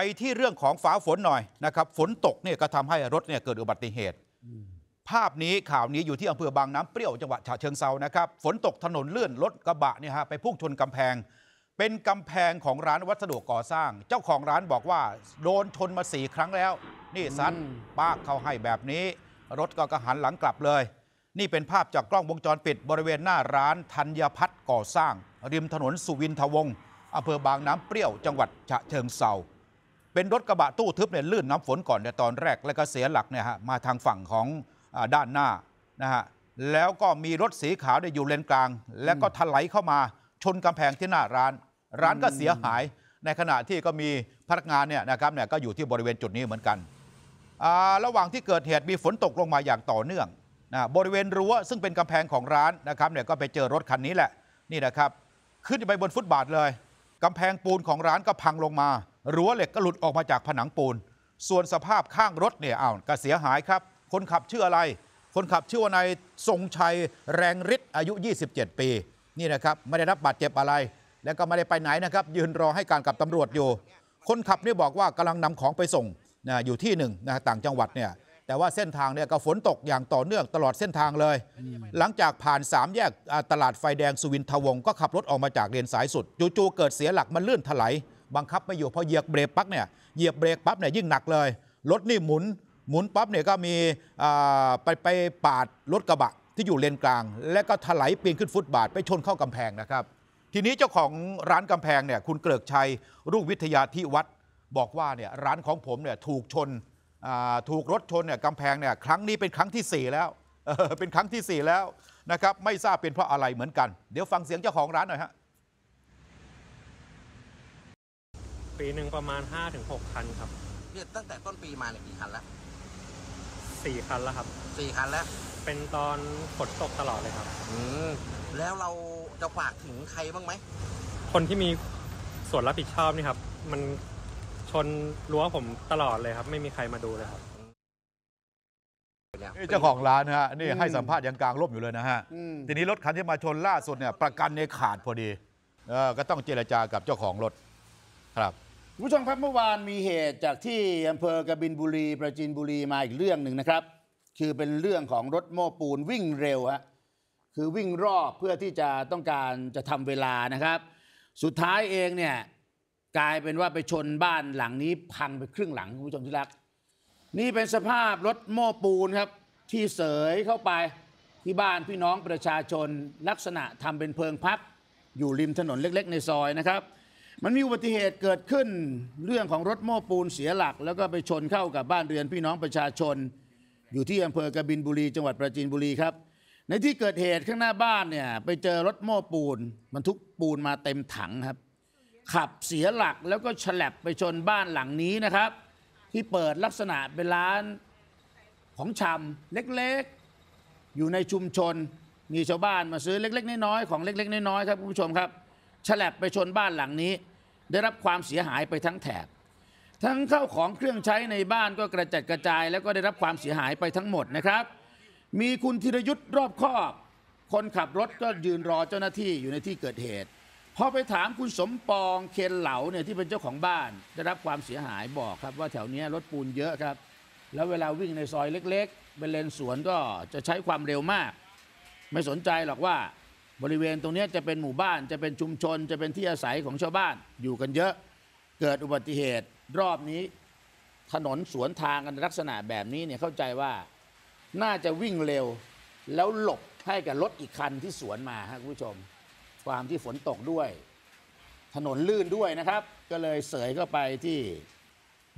ไปที่เรื่องของฟ้าฝนหน่อยนะครับ ฝนตกเนี่ยก็ทำให้รถเนี่ยเกิดอุบัติเหตุ ภาพนี้ข่าวนี้อยู่ที่อำเภอบางน้ำเปรี้ยวจังหวัดฉะเชิงเซานะครับ ฝนตกถนนลื่นรถกระบะเนี่ยฮะไปพุ่งชนกำแพง เป็นกำแพงของร้านวัสดุก่อสร้าง เจ้าของร้านบอกว่าโดนชนมาสี่ครั้งแล้ว นี่ซัดอืมปากเข้าให้แบบนี้ รถก็กระหันหลังกลับเลย นี่เป็นภาพจากกล้องวงจรปิดบริเวณหน้าร้านธัญพัฒน์ก่อสร้าง ริมถนนสุวินทวงศ์อำเภอบางน้ำเปรี้ยวจังหวัดฉะเชิงเซา เป็นรถกระบะตู้ทึบเนี่ยลื่นน้ำฝนก่อนในตอนแรก แล้วก็เสียหลักเนี่ยฮะมาทางฝั่งของอด้านหน้านะฮะแล้วก็มีรถสีขาวเนี่ยอยู่เลนกลาง แล้วก็ถลายเข้ามาชนกำแพงที่หน้าร้าน ร้านก็เสียหาย ในขณะที่ก็มีพนักงานเนี่ยนะครับเนี่ยก็อยู่ที่บริเวณจุดนี้เหมือนกันอ่าระหว่างที่เกิดเหตุมีฝนตกลงมาอย่างต่อเนื่องนะบริเวณรั้วซึ่งเป็นกำแพงของร้านนะครับเนี่ยก็ไปเจอรถคันนี้แหละนี่นะครับ ขึ้นไปบนฟุตบาทเลยกำแพงปูนของร้านก็พังลงมา รั้วเหล็กก็หลุดออกมาจากผนังปูน ส่วนสภาพข้างรถเนี่ยอ้าวก็เสียหายครับ คนขับชื่ออะไร คนขับชื่อว่านายทรงชัยแรงฤทธิ์อายุ 27 ปี นี่นะครับไม่ได้รับบาดเจ็บอะไร แล้วก็ไม่ได้ไปไหนนะครับ ยืนรอให้การกับตำรวจอยู่ คนขับนี่บอกว่ากำลังนำของไปส่งนะอยู่ที่หนึ่งนะต่างจังหวัดเนี่ยแต่ว่าเส้นทางเนี่ยก็ฝนตกอย่างต่อเนื่องตลอดเส้นทางเลย หลังจากผ่านสามแยกตลาดไฟแดงสุวินทวงศ์ก็ขับรถออกมาจากเลนสายสุดจู่ๆเกิดเสียหลักมันลื่นถลาย บังคับไม่อยู่พอเหยียบเบรกปั๊บเนี่ยเหยียบเบรกปั๊บเนี่ยยิ่งหนักเลยรถนี่หมุนหมุนปั๊บเนี่ยก็มีไปไปปาดรถกระบะที่อยู่เลนกลาง และก็ถลายปีนขึ้นฟุตบาทไปชนเข้ากำแพงนะครับ ทีนี้เจ้าของร้านกำแพงเนี่ยคุณเกริกชัยรุ่งวิทยาที่วัดบอกว่าเนี่ยร้านของผมเนี่ยถูกชนถูกรถชนเนี่ยกำแพงเนี่ยครั้งนี้เป็นครั้งที่ 4 แล้วเเป็นครั้งทีสี่ 4 แล้วนะครับไม่ทราบเป็นเพราะอะไรเหมือนกัน เดี๋ยวฟังเสียงเจ้าของร้านหน่อยฮะ ปีหนึ่งประมาณ 5-6 คันครับเนี่ยตั้งแต่ต้นปีมาเนี่ยกี่คันแล้ว4คันแล้วครับ สี่คันแล้ว เป็นตอนฝนตกตลอดเลยครับ อืมแล้วเราจะฝากถึงใครบ้างไหม คนที่มีส่วนรับผิดชอบนี่ครับ มันชนรั้วผมตลอดเลยครับ ไม่มีใครมาดูเลยครับเจ้าของร้านนะฮะนี่ให้สัมภาษณ์ยังกลางร่มอยู่เลยนะฮะ อืม ทีนี้รถคันที่มาชนล่าสุดเนี่ยประกันเนี่ยขาดพอดีเออก็ต้องเจรจากับเจ้าของรถ ครับ คุณผู้ชมครับเมื่อวานมีเหตุจากที่อำเภอกบินบุรีประจินบุรีมาอีกเรื่องหนึ่งนะครับ คือเป็นเรื่องของรถโม้ปูนวิ่งเร็วฮะคือวิ่งรอบเพื่อที่จะต้องการจะทำเวลานะครับ สุดท้ายเองเนี่ยกลายเป็นว่าไปชนบ้านหลังนี้พังไปครึ่งหลังคุณผู้ชมที่รัก นี่เป็นสภาพรถโม้ปูนครับ ที่เสยเข้าไปที่บ้านพี่น้องประชาชนลักษณะทำเป็นเพิงพัก อยู่ริมถนนเล็ก ๆ ในซอยนะครับ มันมีอุบัติเหตุเกิดขึ้นเรื่องของรถโม้ปูนเสียหลัก แล้วก็ไปชนเข้ากับบ้านเรือนพี่น้องประชาชน อยู่ที่อำเภอกบินบุรี จังหวัดปราจีนบุรีครับ ในที่เกิดเหตุข้างหน้าบ้านเนี่ยไปเจอรถโม้ปูนบรรทุกปูนมาเต็มถังครับ ขับเสียหลักแล้วก็ฉลับไปชนบ้านหลังนี้นะครับ ที่เปิดลักษณะเป็นร้านของชำเล็กๆ อยู่ในชุมชน มีชาวบ้านมาซื้อเล็ก ๆ น้อยๆของเล็ก ๆ น้อยๆครับคุณผู้ชมครับ ฉลับไปชนบ้านหลังนี้ ได้รับความเสียหายไปทั้งแถบ ทั้งเข้าของเครื่องใช้ในบ้านก็กระจัดกระจาย แล้วก็ได้รับความเสียหายไปทั้งหมดนะครับ มีคุณธีรยุทธ์รอบคอบ คนขับรถก็ยืนรอเจ้าหน้าที่อยู่ในที่เกิดเหตุพอไปถามคุณสมปองเคนเหลาเนี่ยที่เป็นเจ้าของบ้าน ได้รับความเสียหายบอกครับว่าแถวเนี้ยรถปูนเยอะครับ แล้วเวลาวิ่งในซอยเล็ก ๆ เป็นเลนสวนก็จะใช้ความเร็วมาก ไม่สนใจหรอกว่า บริเวณตรงนี้จะเป็นหมู่บ้านจะเป็นชุมชน จะเป็นที่อาศัยของชาวบ้านอยู่กันเยอะเกิดอุบัติเหตุรอบนี้ ถนนสวนทางกันลักษณะแบบนี้เนี่ยเข้าใจว่าน่าจะวิ่งเร็ว แล้วหลบให้กับรถอีกคันที่สวนมาครับคุณผู้ชม ความที่ฝนตกด้วย ถนนลื่นด้วยนะครับ ก็เลยเสยเข้าไปที่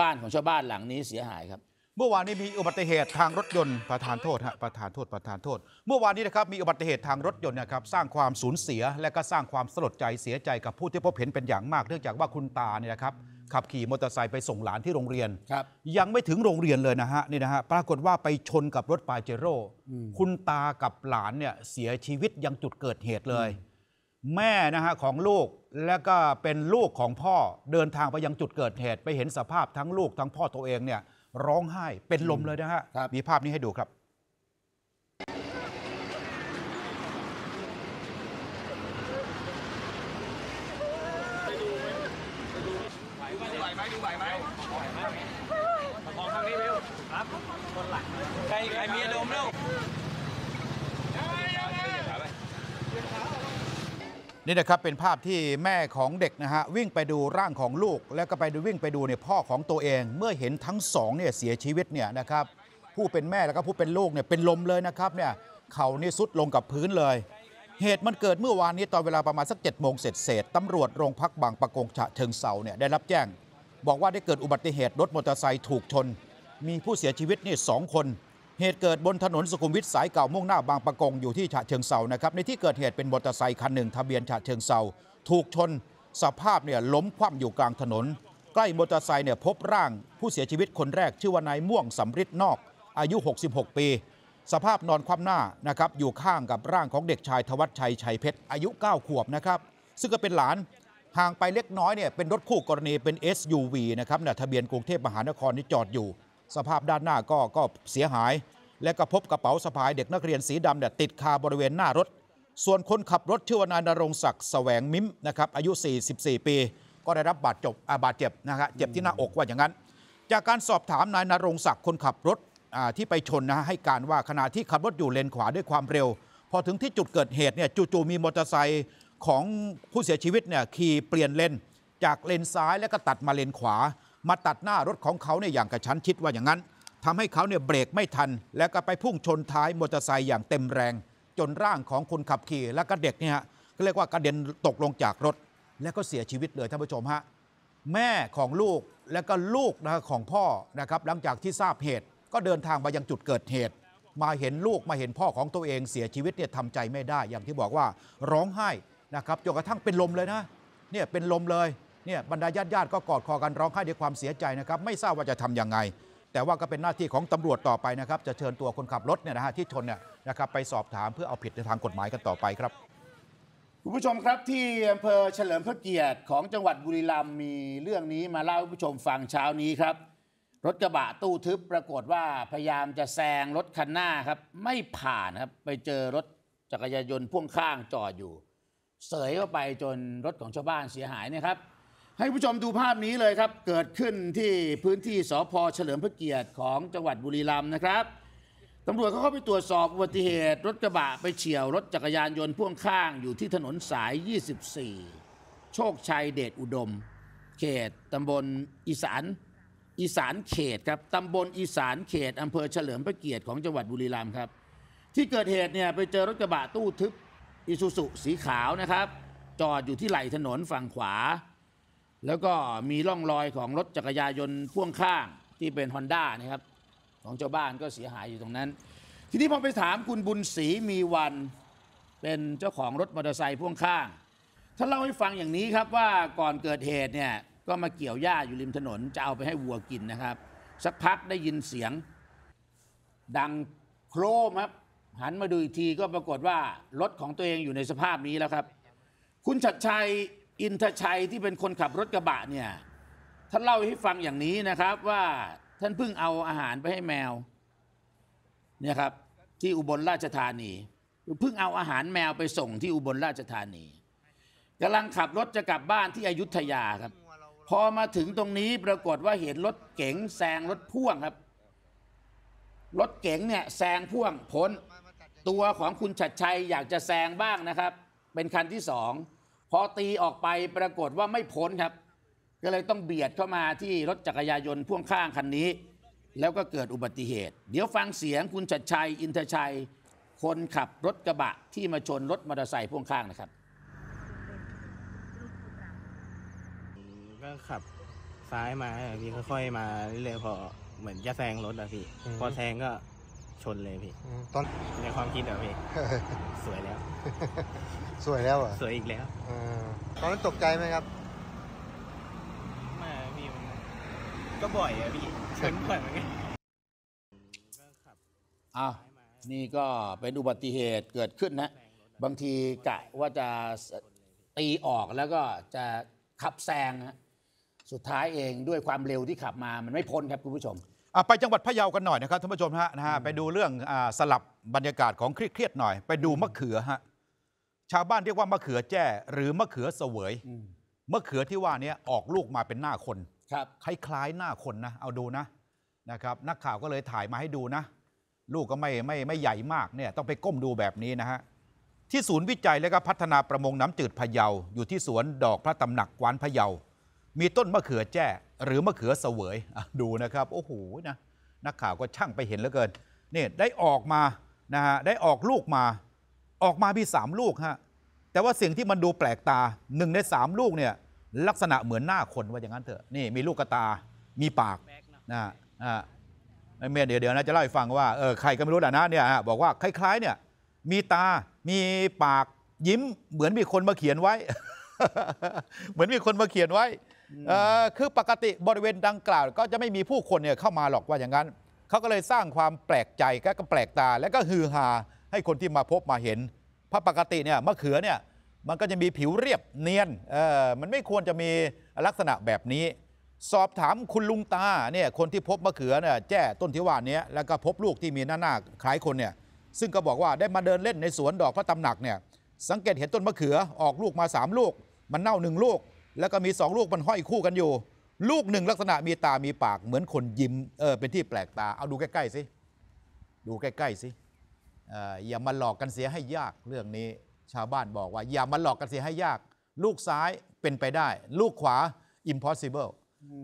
บ้านของชาวบ้านหลังนี้เสียหายครับ เมื่อวานนี้มีอุบัติเหตุทางรถยนต์ประธานโทษฮะประธานโทษประธานโทษ เมื่อวานนี้นะครับมีอุบัติเหตุทางรถยนต์นะครับสร้างความสูญเสีย และก็สร้างความสลดใจเสียใจกับผู้ที่พบเห็นเป็นอย่างมากเนื่องจากว่าคุณตาเนี่ยนะครับขับขี่มอเตอร์ไซค์ไปส่งหลานที่โรงเรียนครับยังไม่ถึงโรงเรียนเลยนะฮะนี่นะฮะปรากฏว่าไปชนกับรถปาเจโร่คุณตากับหลานเนี่ยเสียชีวิตยังจุดเกิดเหตุเลย แม่นะฮะของลูกและก็เป็นลูกของพ่อเดินทางไปยังจุดเกิดเหตุ ไปเห็นสภาพทั้งลูกทั้งพ่อตัวเองเนี่ย ร้องไห้เป็นลมเลยนะฮะครับมีภาพนี้ให้ดูครับ ดูไหวไหมดูไหวไหม มองทางนี้เร็วครับคนหลัง ใครใครมีอารมณ์เร็ว นี่นะครับเป็นภาพที่แม่ของเด็กนะฮะวิ่งไปดูร่างของลูก แล้วก็ไปดูวิ่งไปดูเนี่ยพ่อของตัวเอง เมื่อเห็นทั้งสองเนี่ยเสียชีวิตเนี่ยนะครับผู้เป็นแม่แล้วก็ผู้เป็นลูกเนี่ยเป็นลมเลยนะครับเนี่ยเขานี่สุดลงกับพื้นเลย เหตุมันเกิดเมื่อวานนี้ตอนเวลาประมาณสัก7จ็ดโมงเสร็จเศษตำรวจโรงพักบางปะกงฉะเชิงเซาเนี่ยได้รับแจ้ง บอกว่าได้เกิดอุบัติเหตุรถมอเตอร์ไซค์ถูกชน มีผู้เสียชีวิตนี่สองคน เหตุเกิดบนถนนสุขุมวิทสายเก่ามุ่งหน้าบางปะกงอยู่ที่ฉะเชิงเซานะครับในที่เกิดเหตุเป็นมอเตอร์ไซค์คันหนึ่งทะเบียนฉะเชิงเซาถูกชนสภาพเนี่ยล้มคว่ำอยู่กลางถนน ใกล้มอเตอร์ไซค์เนี่ยพบร่าง ผู้เสียชีวิตคนแรกชื่อว่านายม่วงสำริดนอก อายุ 66 ปี สภาพนอนคว่ำหน้านะครับอยู่ข้างกับร่างของเด็กชายธวัชชัยชัยเพชรอายุ 9 ขวบนะครับซึ่งก็เป็นหลานห่างไปเล็กน้อยเนี่ยเป็นรถคู่กรณีเป็น SUV นะครับเนี่ยทะเบียนกรุงเทพมหานครที่จอดอยู่ สภาพด้านหน้าก็ก็เสียหาย และก็พบกระเป๋าสะพายเด็กนักเรียนสีดำเนี่ยติดคาบริเวณหน้ารถ ส่วนคนขับรถชื่อว่านายนรงศักดิ์แสวงมิมนะครับอายุ 44 ปี ก็ได้รับบาดเจ็บบาดเจ็บนะฮะเจ็บที่หน้าอกว่าอย่างนั้น จากการสอบถามนายนรงศักดิ์คนขับรถที่ไปชนนะให้การว่าขณะที่ขับรถอยู่เลนขวาด้วยความเร็ว พอถึงที่จุดเกิดเหตุเนี่ยจู่ๆมีมอเตอร์ไซค์ของผู้เสียชีวิตเนี่ยขี่เปลี่ยนเลนจากเลนซ้ายแล้วก็ตัดมาเลนขวา มาตัดหน้ารถของเขาเนี่ยอย่างกระชั้นชิดว่าอย่างนั้นทำให้เขาเนี่ยเบรกไม่ทัน แล้วก็ไปพุ่งชนท้ายมอเตอร์ไซค์อย่างเต็มแรง จนร่างของคนขับขี่และก็เด็กเนี่ยก็เรียกว่ากระเด็นตกลงจากรถ แล้วก็เสียชีวิตเลยท่านผู้ชมฮะแม่ของลูกและก็ลูกนะของพ่อนะครับหลังจากที่ทราบเหตุก็เดินทางมายังจุดเกิดเหตุ มาเห็นลูกมาเห็นพ่อของตัวเองเสียชีวิตเนี่ยทำใจไม่ได้ อย่างที่บอกว่าร้องไห้นะครับจนกระทั่งเป็นลมเลยนะเนี่ยเป็นลมเลย เนี่ยบรรดาญาติญาติก็กอดคอกันร้องไห้ด้วยความเสียใจนะครับไม่ทราบว่าจะทำยังไง แต่ว่าก็เป็นหน้าที่ของตำรวจต่อไปนะครับจะเชิญตัวคนขับรถเนี่ยนะฮะที่ชนเนี่ยนะครับไปสอบถามเพื่อเอาผิดในทางกฎหมายกันต่อไปครับคุณผู้ชมครับที่อำเภอเฉลิมพระเกียรติของจังหวัดบุรีรัมย์มีเรื่องนี้มาเล่าให้ผู้ชมฟังเช้านี้ครับ รถกระบะตู้ทึบปรากฏว่าพยายามจะแซงรถคันหน้าครับ ไม่ผ่านครับไปเจอรถจักรยานยนต์พ่วงข้างจอดอยู่ เสยเข้าไปจนรถของชาวบ้านเสียหายนะครับ ให้ผู้ชมดูภาพนี้เลยครับ เกิดขึ้นที่พื้นที่สพเฉลิมพระเกียรติของจังหวัดบุรีรัมย์นะครับตำรวจเขาเข้าไปตรวจสอบอุบัติเหตุ รถกระบะไปเฉี่ยวรถจักรยานยนต์พ่วงข้างอยู่ที่ถนนสาย 24 โชคชัยเดชอุดม เขตตำบลอีสานอีสานเขตครับตำบลอีสานเขตอำเภอเฉลิมพระเกียรติของจังหวัดบุรีรัมย์ครับ ที่เกิดเหตุเนี่ยไปเจอรถกระบะตู้ทึบอิซูซุสีขาวนะครับ จอดอยู่ที่ไหล่ถนนฝั่งขวา แล้วก็มีร่องรอยของรถจักรยานยนต์พ่วงข้างที่เป็นฮอนด้านะครับของชาบ้านก็เสียหายอยู่ตรงนั้น ทีนี้พอไปถามคุณบุญศรีมีวันเป็นเจ้าของรถมอเตอร์ไซค์พ่วงข้างท่านเล่าให้ฟังอย่างนี้ครับว่าก่อนเกิดเหตุเนี่ยก็มาเกี่ยวหญ้าอยู่ริมถนนจะเอาไปให้วัวกินนะครับ สักพักได้ยินเสียงดังโครมครับหันมาดูอีกทีก็ปรากฏว่ารถของตัวเองอยู่ในสภาพนี้แล้วครับ คุณชัดชัย อินทชัยที่เป็นคนขับรถกระบะเนี่ยท่านเล่าให้ฟังอย่างนี้นะครับว่าท่านเพิ่งเอาอาหารไปให้แมวเนี่ยครับที่อุบลราชธานีเพิ่งเอาอาหารแมวไปส่งที่อุบลราชธานีกำลังขับรถจะกลับบ้านที่อยุธยาครับ พอมาถึงตรงนี้ปรากฏว่าเห็นรถเก๋งแซงรถพ่วงครับ รถเก๋งเนี่ยแซงพ่วงพ้นตัวของคุณชัดชัยอยากจะแซงบ้างนะครับ เป็นคันที่สอง พอตีออกไปปรากฏว่าไม่พ้นครับ ก็เลยต้องเบียดเข้ามาที่รถจักรยานยนต์พ่วงข้างคันนี้ แล้วก็เกิดอุบัติเหตุ เดี๋ยวฟังเสียงคุณชัดชัย อินทชัย คนขับรถกระบะที่มาชนรถมอเตอร์ไซค์พ่วงข้างนะครับก็ขับซ้ายมาอะพี่ค่อยๆมาเรื่อยๆพอเหมือนจะแซงรถอะพี่อืมพอแซงก็ ชนเลยพี่อืมตอนในความคิดอะพี่สวยแล้ว สวยแล้วเหรอสวยอีกแล้วเออตอนนั้นตกใจไหมครับไมาพี่มันก็บ่อยอะพี่ชนบ่อยเหมือนกันก็ขับอ้าวนี่ก็เป็นอุบัติเหตุเกิดขึ้นนะ บางทีกะว่าจะตีออกแล้วก็จะขับแซงนะสุดท้ายเองด้วยความเร็วที่ขับมามันไม่พ้นครับคุณผู้ชมอะ ไปจังหวัดพะเยากันหน่อยนะครับท่านผู้ชมฮะนะฮะไปดูเรื่องอาสลับบรรยากาศของเครียดๆหน่อย ไปดูมะเขือฮะชาวบ้านเรียกว่ามะเขือแจ้ หรือมะเขือเสวยอืมมะเขือที่ว่าเนี้ออกลูกมาเป็นหน้าคนครับคล้ายๆหน้าคนนะ เอาดูนะนะครับ นักข่าวก็เลยถ่ายมาให้ดูนะ ลูกก็ไม่ไม่ไม่ใหญ่มากเนี่ยต้องไปก้มดูแบบนี้นะฮะที่ศูนย์วิจัยและก็พัฒนาประมงน้ำจืดพะเยาอยู่ที่สวนดอกพระตำหนักกวานพะเยา มีต้นมะเขือแจ้ หรือมะเขือเสวยดูนะครับ โอ้โหนะนักข่าวก็ช่างไปเห็นเหลือเกินนี่ได้ออกมานะฮะได้ออกลูกมา ออกมามีสามลูกฮะแต่ว่าสิ่งที่มันดูแปลกตาหนึ่งในสามลูกเนี่ยลักษณะเหมือนหน้าคนว่าอย่างนั้นเถอะนี่มีลูกกระตา มีปากนะฮะอ่าไอ้เมียเดี๋ยวเดี๋ยวนะจะเล่าให้ฟังว่าเออใครก็ไม่รู้แหละนะเนี่ยบอกว่าคล้ายๆเนี่ยมีตา มีปากยิ้ม เหมือนมีคนมาเขียนไว้ เหมือนมีคนมาเขียนไว้ คือปกติบริเวณดังกล่าว ก็จะไม่มีผู้คนเนี่ยเข้ามาหรอกว่าอย่างนั้น เขาก็เลยสร้างความแปลกใจและก็แปลกตา และก็ฮือฮาให้คนที่มาพบมาเห็นเพราะปกติเนี่ยมะเขือเนี่ยมันก็จะมีผิวเรียบเนียนเออมันไม่ควรจะมีลักษณะแบบนี้ สอบถามคุณลุงตาเนี่ยคนที่พบมะเขือเนี่ยแจ้ต้นที่ว่านี้แล้วก็พบลูกที่มีหน้าหน้าคล้ายคนเนี่ยซึ่งก็บอกว่าได้มาเดินเล่นในสวนดอกพระตำหนักเนี่ยสังเกตเห็นต้นมะเขือออกลูกมา 3 ลูก มันเน่าหนึ่งลูก แล้วก็มี 2 ลูกมันห้อยคู่กันอยู่ ลูกหนึ่งลักษณะมีตามีปากเหมือนคนยิ้มเออเป็นที่แปลกตาเอาดูใกล้ๆสิดูใกล้ๆสิเอ่ออย่ามาหลอกกันเสียให้ยากเรื่องนี้ชาวบ้านบอกว่า อย่ามาหลอกกันเสียให้ยาก ลูกซ้ายเป็นไปได้ ลูกขวา impossible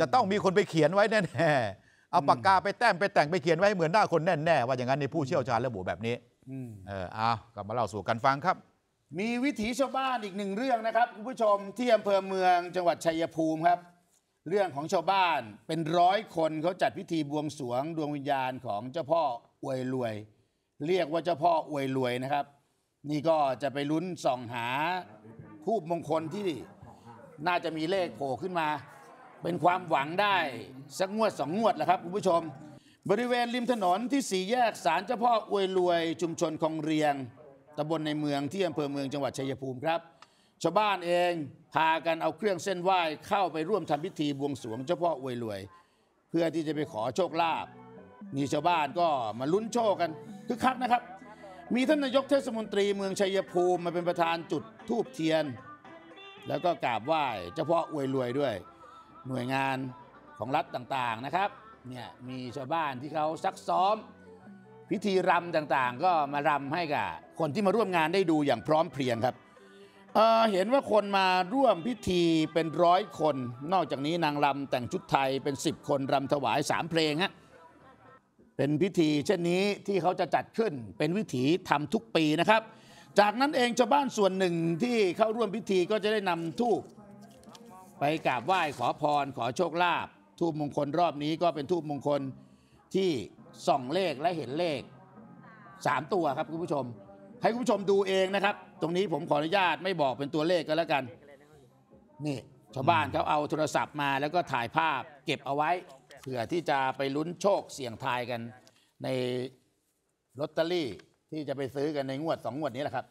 จะต้องมีคนไปเขียนไว้แน่ๆเอาปากกาไปแต้มไปแต่งไปเขียนไว้เหมือนหน้าคนแน่ๆว่าอย่างนั้นในผู้เชี่ยวชาญระบุแบบนี้อืมเออเอากลับมาเล่าสู่กันฟังครับ มีวิถีชาวบ้านอีกหนึ่งเรื่องนะครับคุณผู้ชมที่อำเภอเมืองจังหวัดชัยภูมิครับ เรื่องของชาวบ้านเป็นร้อยคนเขาจัดพิธีบวงสรวงดวงวิญญาณของเจ้าพ่ออวยรวย เรียกว่าเจ้าพ่ออวยรวยนะครับ นี่ก็จะไปลุ้นส่องหาทูบมงคลที่น่าจะมีเลขโผล่ขึ้นมา เป็นความหวังได้สักงวดสองงวดแหละครับคุณผู้ชม บริเวณริมถนนที่สี่แยกศาลเจ้าพ่ออวยรวย ชุมชนคลองเรียง ตำบลในเมืองที่อำเภอเมืองจังหวัดชัยภูมิครับ ชาวบ้านเองพากันเอาเครื่องเส้นไหว้เข้าไปร่วมทำพิธีบวงสรวงเจ้าพ่ออวยรวย เพื่อที่จะไปขอโชคลาภมีชาวบ้านก็มาลุ้นโชคกันคึกคักนะครับ มีท่านนายกเทศมนตรีเมืองชัยภูมิมาเป็นประธานจุดธูปเทียน แล้วก็กราบไหว้เจ้าพ่ออวยรวยด้วย หน่วยงานของรัฐต่างๆนะครับเนี่ยมีชาวบ้านที่เขาซักซ้อม พิธีรำต่างๆ ก็มารำให้กับคนที่มาร่วมงานได้ดูอย่างพร้อมเพรียงครับเเห็นว่าคนมาร่วมพิธีเป็นร้อยคน นอกจากนี้นางรำแต่งชุดไทยเป็น 10 คนรำถวาย3เพลงฮะเป็นพิธีเช่นนี้ที่เขาจะจัดขึ้นเป็นวิถีทำทุกปีนะครับ จากนั้นเองชาวบ้านส่วนหนึ่งที่เข้าร่วมพิธีก็จะได้นำทูบไปกราบไหว้ขอพรขอโชคลาภทูบมงคลรอบนี้ก็เป็นทูบมงคลที่ ส่องเลขและเห็นเลข 3 ตัวครับคุณผู้ชม ให้คุณผู้ชมดูเองนะครับ ตรงนี้ผมขออนุญาตไม่บอกเป็นตัวเลขก็แล้วกัน นี่ชาวบ้านเขาเอาโทรศัพท์มาแล้วก็ถ่ายภาพเก็บเอาไว้เผื่อที่จะไปลุ้นโชคเสี่ยงทายกันในลอตเตอรี่ที่จะไปซื้อกันในงวดสองงวดนี้แหละครับ